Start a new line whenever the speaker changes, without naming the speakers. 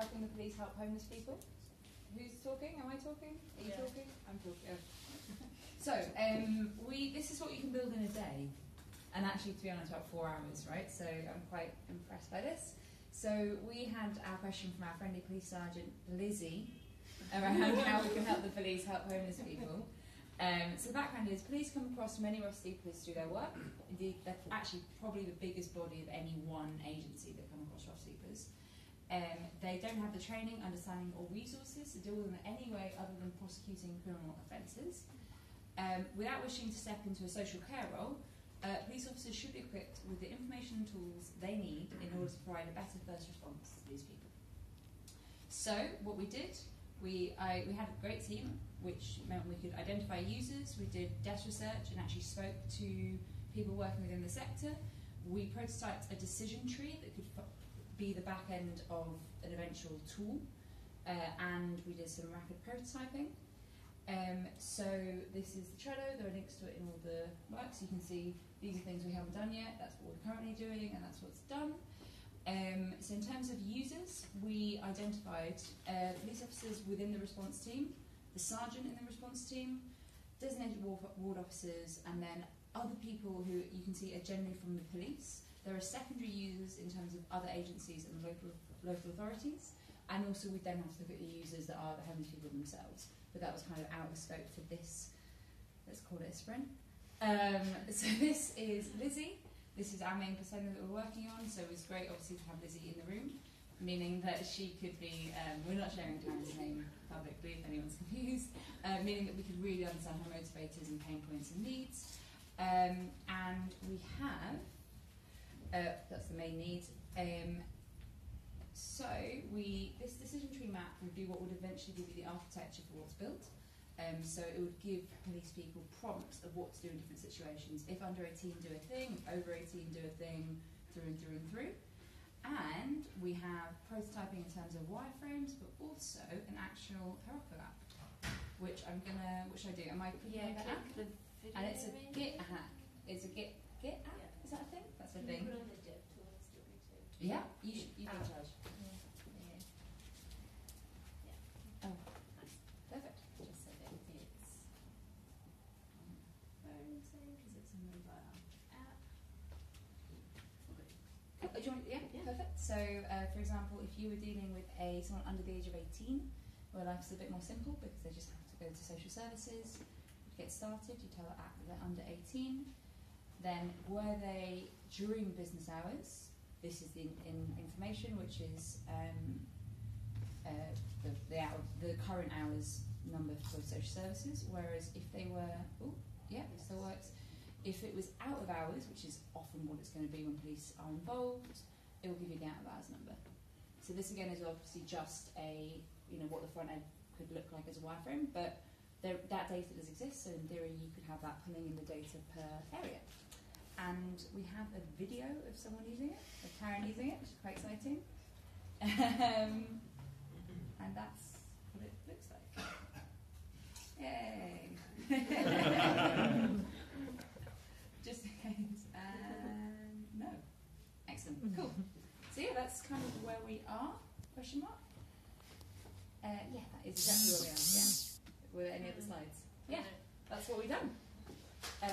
helping the police help homeless people. Who's talking? Am I talking? Are you
Yeah.
talking? I'm talking. Oh. so, um, we this is what you can build in a day, and actually, to be honest, about four hours, right? So I'm quite impressed by this. So we had our question from our friendly police sergeant Lizzie around how we can help the police help homeless people. Um, so the background is police come across many rough sleepers through their work. Indeed, they're actually probably the biggest body of any one agency that come across rough sleepers. Um, they don't have the training, understanding, or resources to deal with them in any way other than prosecuting criminal offences. Um, without wishing to step into a social care role, uh, police officers should be equipped with the information and tools they need in order to provide a better first response to these people. So, what we did, we, I, we had a great team, which meant we could identify users, we did desk research and actually spoke to people working within the sector. We prototyped a decision tree that could be the back end of an eventual tool, uh, and we did some rapid prototyping. Um, so this is the Trello. There are links to it in all the works. You can see these are things we haven't done yet. That's what we're currently doing, and that's what's done. Um, so in terms of users, we identified uh, police officers within the response team, the sergeant in the response team, designated ward officers, and then other people who you can see are generally from the police. There are secondary users in terms of other agencies and local local authorities, and also we then have to look at the users that are the homeless people themselves. But that was kind of out of scope for this. Let's call it a sprint. Um, so this is Lizzie. This is our main persona that we're working on. So it was great, obviously, to have Lizzie in the room, meaning that she could be. Um, we're not sharing Karen's name publicly, if anyone's confused. Uh, meaning that we could really understand her motivators and pain points and needs. Um, and we have. Uh, that's the main need. Um, so we this decision tree map would be what would eventually give you the architecture for what's built. Um, so it would give police people prompts of what to do in different situations. If under 18 do a thing, over 18 do a thing, through and through and through. And we have prototyping in terms of wireframes, but also an actual Heroku app, which I'm gonna, which I do. Am I clicking
Yeah,
the app?
the video.
And it's a? Git hack. It's a Git Git app.
Yeah.
Is that a thing? That's a
Can
thing.
you put on the dev tools, do we too?
Yeah, you should. You
Ah. Yeah.
Oh,
Nice.
perfect.
So that it's on phone thing, because it's a mobile app.
Cool. Uh, do you want, yeah,
Yeah.
perfect. So, uh, for example, if you were dealing with a someone under the age of 18, where life's a bit more simple because they just have to go to social services, to get started, you tell the app that they're under 18. Then, were they during business hours? This is the in, in information, which is um, uh, the, the, hour, the current hours number for social services. Whereas if they were, oh, yeah, it still works. If it was out of hours, which is often what it's going to be when police are involved, it will give you the out of hours number. So this again is obviously just a, you know, what the front end could look like as a wireframe, but there, that data does exist, so in theory you could have that pulling in the data per area. And we have a video of someone using it, of Karen using it, which is quite exciting. Um, and that's what it looks like. Yay! Just in case. And no. Excellent. Cool. So yeah, that's kind of where we are. Question mark? Uh, yeah, that is exactly where we are. Yeah. Were there any other slides? Yeah, that's what we've done. Um,